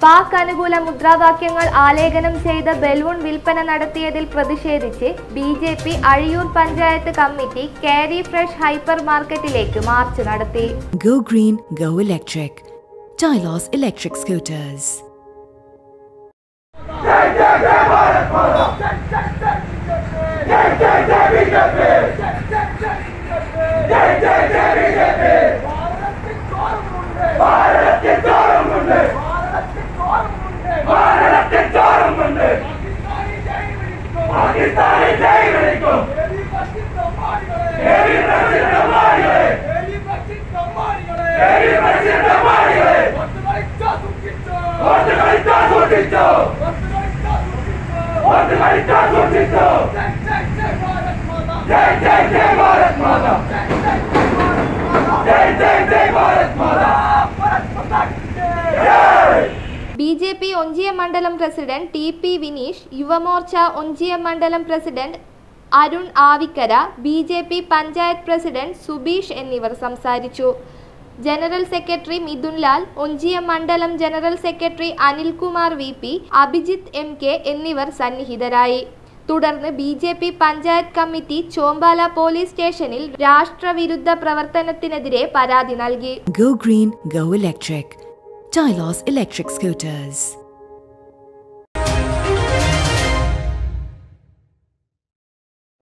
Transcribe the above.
പാക് അനുകൂല മുദ്രാവാക്യങ്ങൾ ആലേഖനം ചെയ്ത് ബലൂൺ വിൽപ്പന നടത്തിയതിൽ പ്രതിഷേധിച്ച് B J P Azhiyur panchayat committee Carry fresh hyper മാർക്കറ്റിലേക്ക് മാർച്ച് നടത്തി पाकिस्तानी चाहिए को मेरी बच्ची कमाई है मेरी बच्ची कमाई है मेरी बच्ची कमाई है वक्त का इच्छा सुखितो वक्त का इच्छा सुखितो वक्त का इच्छा सुखितो जय जय जय भारत माता जय जय ബി ജെ പി ഒഞ്ചിയം മണ്ഡലം president T P Vineesh Yuvamorcha Onchiyam മണ്ഡലം president Arun Avikkara B J P panchayat president Subeesh എന്നിവർ സംസാരിച്ചു. ജനറൽ സെക്രട്ടറി മിഥുൻ ലാൽ ഒഞ്ചിയം മണ്ഡലം general secretary Anilkumar V P Abhijith M K എന്നിവർ സന്നിഹിതരായി. തുടർന്ന് B J P panchayat committee Chombala police സ്റ്റേഷനിൽ രാഷ്ട്രവിരുദ്ധ പ്രവർത്തനത്തിനെതിരെ പരാതി നൽകി. Go green go electric. Tylos Electric Scooters.